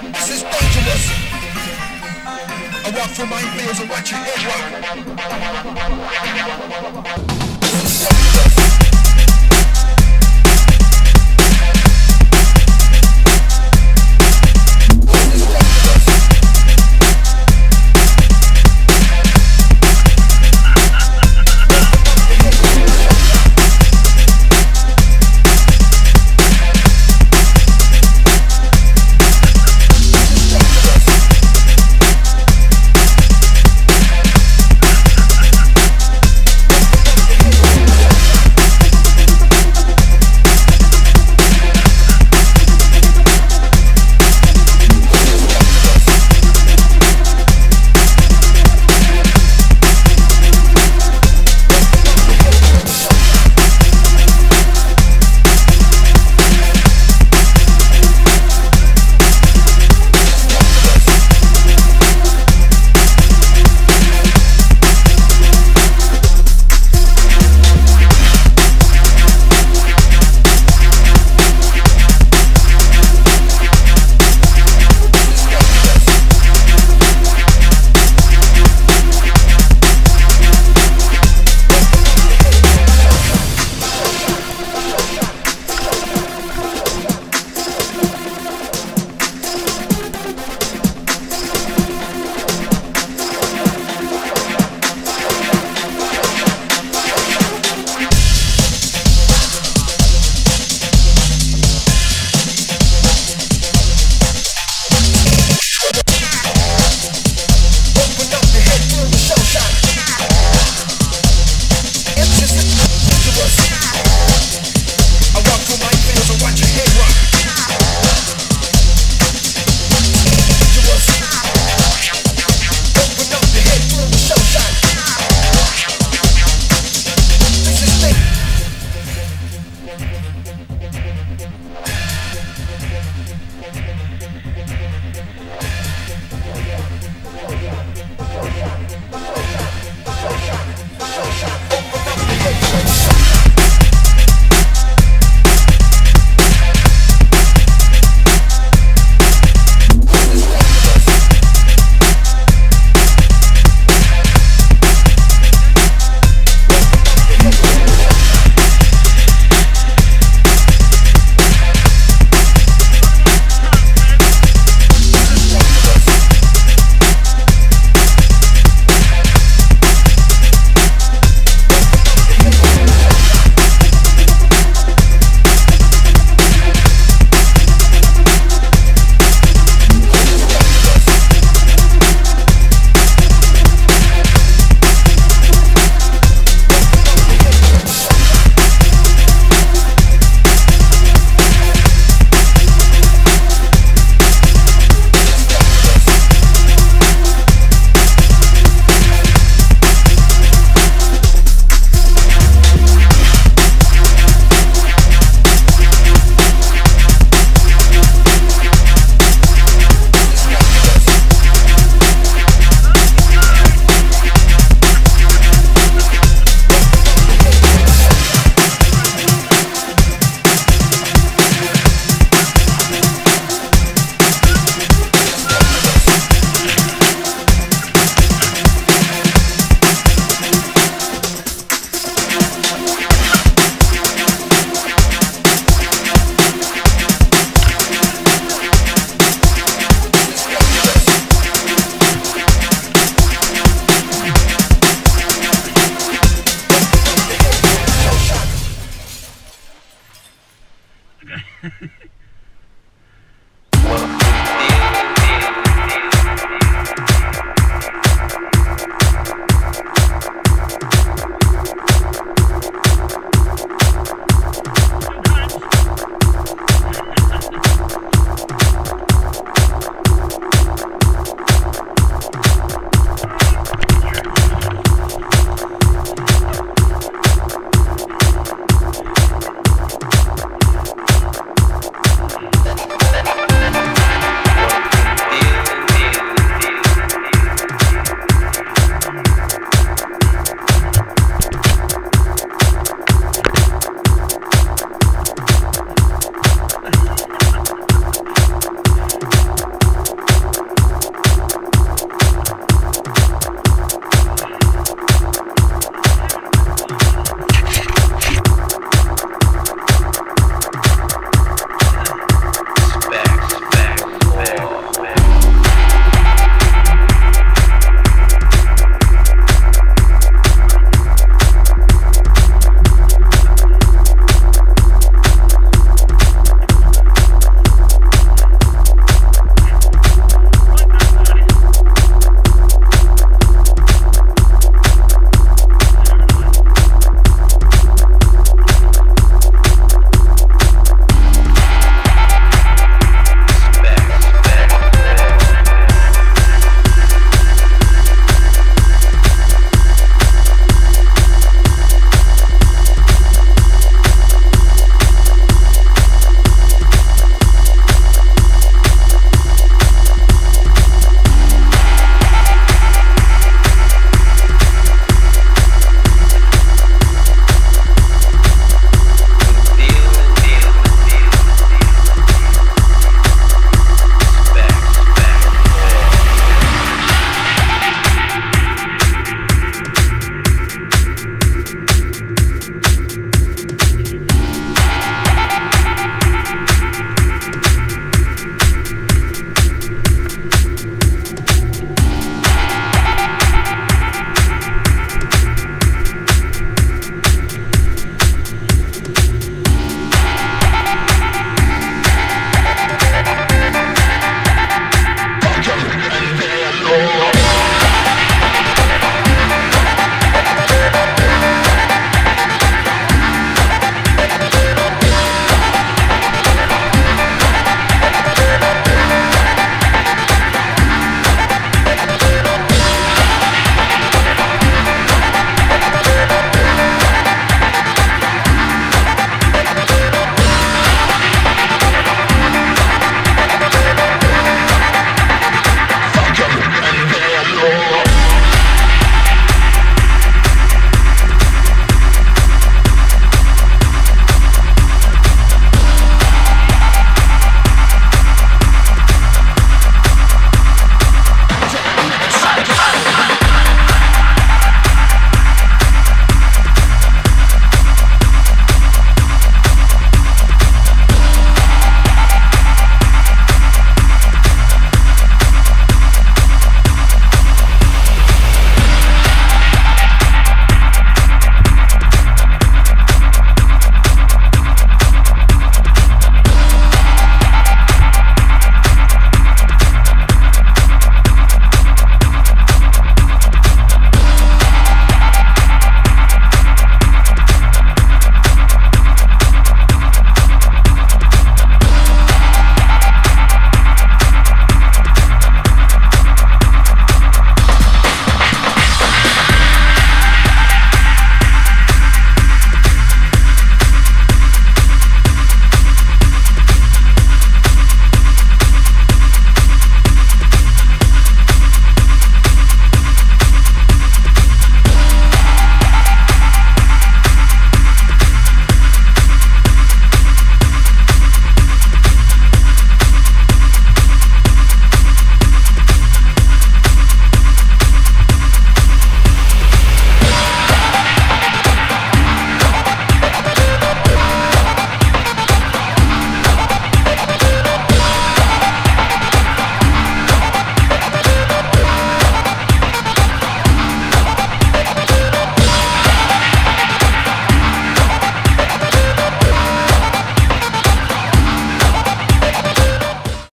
This is dangerous. I walk through minefields and watch your head rock.